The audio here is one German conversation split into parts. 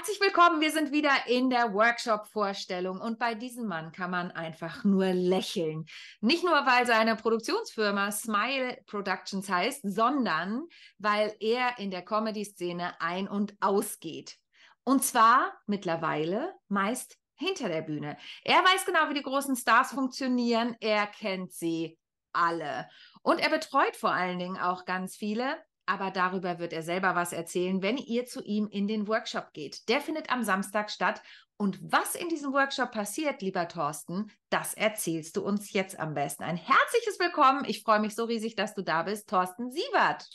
Herzlich willkommen. Wir sind wieder in der Workshop-Vorstellung und bei diesem Mann kann man einfach nur lächeln. Nicht nur, weil seine Produktionsfirma Smile Productions heißt, sondern weil er in der Comedy-Szene ein- und ausgeht. Und zwar mittlerweile meist hinter der Bühne. Er weiß genau, wie die großen Stars funktionieren. Er kennt sie alle. Und er betreut vor allen Dingen auch ganz viele aber darüber wird er selber was erzählen, wenn ihr zu ihm in den Workshop geht. Der findet am Samstag statt. Und was in diesem Workshop passiert, lieber Thorsten, das erzählst du uns jetzt am besten. Ein herzliches Willkommen. Ich freue mich so riesig, dass du da bist, Thorsten Siebert.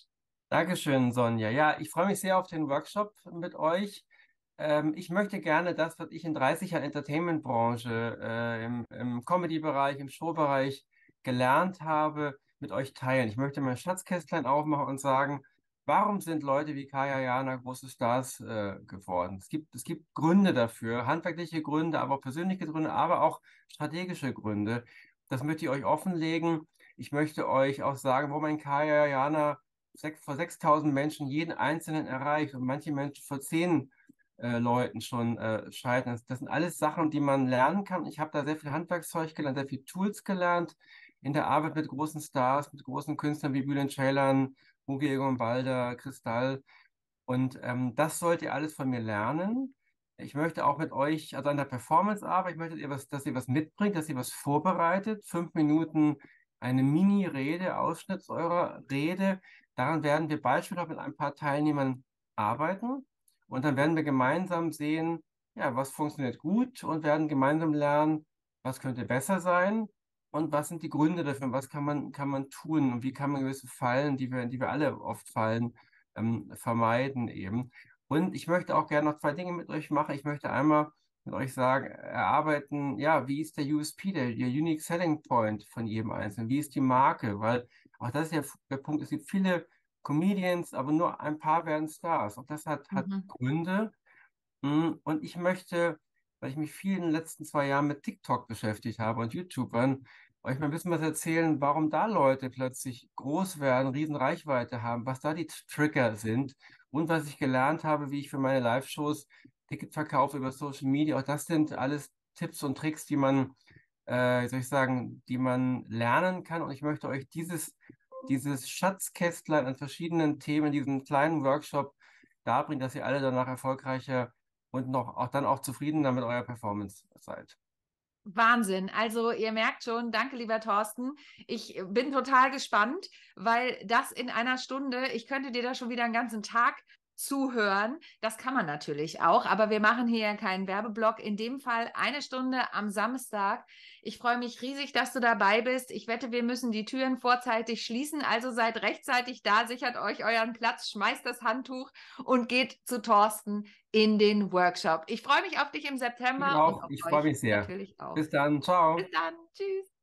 Dankeschön, Sonja. Ja, ich freue mich sehr auf den Workshop mit euch. Ähm, ich möchte gerne das, was ich in 30 Jahren Entertainment-Branche, äh, im, im Comedy-Bereich, im Show-Bereich gelernt habe, mit euch teilen. Ich möchte mein Schatzkästlein aufmachen und sagen, warum sind Leute wie Kaya Jana große Stars äh, geworden? Es gibt, es gibt Gründe dafür, handwerkliche Gründe, aber auch persönliche Gründe, aber auch strategische Gründe. Das möchte ich euch offenlegen. Ich möchte euch auch sagen, warum ein Kaya Jana vor 6000 Menschen jeden Einzelnen erreicht und manche Menschen vor 10 äh, Leuten schon äh, scheitern. Das, sind alles Sachen, die man lernen kann. Ich habe da sehr viel Handwerkszeug gelernt, sehr viel Tools gelernt in der Arbeit mit großen Stars, mit großen Künstlern wie Bülent Ceylan, Hugo Egon Balder, Kristall. Und ähm, das sollt ihr alles von mir lernen. Ich möchte auch mit euch, also an der Performance arbeiten, ich möchte, dass ihr was mitbringt, dass ihr was vorbereitet. Fünf Minuten eine Mini-Rede, Ausschnitt eurer Rede. Daran werden wir beispielsweise mit ein paar Teilnehmern arbeiten. Und dann werden wir gemeinsam sehen, ja, was funktioniert gut und werden gemeinsam lernen, was könnte besser sein und was sind die Gründe dafür? Was kann man, kann man tun? Und wie kann man gewisse Fallen, die wir, die wir alle oft fallen, ähm, vermeiden eben? Und ich möchte auch gerne noch zwei Dinge mit euch machen. Ich möchte einmal mit euch sagen, erarbeiten, ja, wie ist der USP, der, der Unique Selling Point von jedem Einzelnen? Wie ist die Marke? Weil auch das ist ja der Punkt, es gibt viele Comedians, aber nur ein paar werden Stars. Auch das hat, hat mhm. Gründe. Hm, und ich möchte, weil ich mich viel in den letzten zwei Jahren mit TikTok beschäftigt habe und YouTubern, euch mal ein bisschen was erzählen, warum da Leute plötzlich groß werden, riesen Reichweite haben, was da die Trigger sind und was ich gelernt habe, wie ich für meine Live-Shows Ticket verkaufe über Social Media. Auch das sind alles Tipps und Tricks, die man, äh, soll ich sagen, die man lernen kann. Und ich möchte euch dieses, dieses Schatzkästlein an verschiedenen Themen, diesen kleinen Workshop darbringen, dass ihr alle danach erfolgreicher und noch auch dann auch zufriedener mit eurer Performance seid. Wahnsinn. Also ihr merkt schon, danke lieber Thorsten. Ich bin total gespannt, weil das in einer Stunde, ich könnte dir da schon wieder einen ganzen Tag zuhören. Das kann man natürlich auch, aber wir machen hier keinen Werbeblock. In dem Fall eine Stunde am Samstag. Ich freue mich riesig, dass du dabei bist. Ich wette, wir müssen die Türen vorzeitig schließen. Also seid rechtzeitig da, sichert euch euren Platz, schmeißt das Handtuch und geht zu Thorsten in den Workshop. Ich freue mich auf dich im September. Ich auch. ich freue mich sehr. Natürlich auch. Bis dann. Ciao. Bis dann. Tschüss.